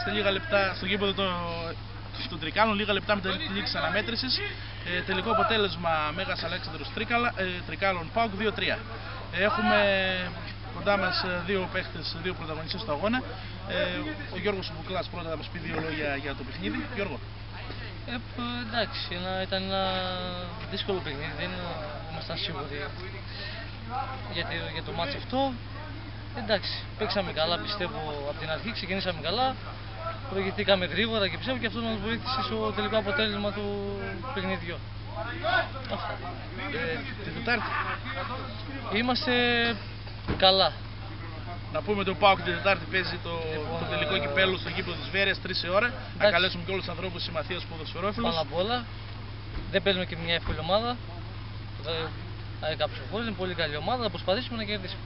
Σε λίγα λεπτά στο γήπεδο των στο Τρικάλων, λίγα λεπτά μετά την λήξη αναμέτρησης. Ε, τελικό αποτέλεσμα Μέγας Αλέξανδρος Τρίκαλα, ε, Τρικάλων Πάουκ 2-3. Έχουμε κοντά μας δύο παίχτες, δύο πρωταγωνιστές στο αγώνα. Ε, ο Γιώργος Μπουκλάς πρώτα θα μας πει δύο λόγια για το παιχνίδι. Γιώργο. Ε, π- εντάξει, ένα, ήταν ένα δύσκολο παιχνίδι, δεν ήμασταν σίγουροι για, το- για το μάτσο αυτό. Εντάξει, παίξαμε καλά πιστεύω από την αρχή, ξεκινήσαμε καλά, προηγηθήκαμε γρήγορα και πιστεύω και αυτός μας βοήθησε στο τελικό αποτέλεσμα του παιχνιδιού. Αυτά. Ε, τη Τετάρτη. Είμαστε καλά. Να πούμε ότι ο Πάουκ την Τετάρτη παίζει το, Λοιπόν, το τελικό ε, κυπέλο στο γήπεδο της Βέρειας 3 η ώρα. Να εντάξει. καλέσουμε και όλους τους ανθρώπους της συμμαθία ποδοσφαιρόφιλους. Πάνω απ' όλα, δεν παίζουμε και μια εύκολη ομάδα. Θα- θα- Κάποιες φορές είναι πολύ καλή ομάδα, θα προσπαθήσουμε να κερδίσουμε.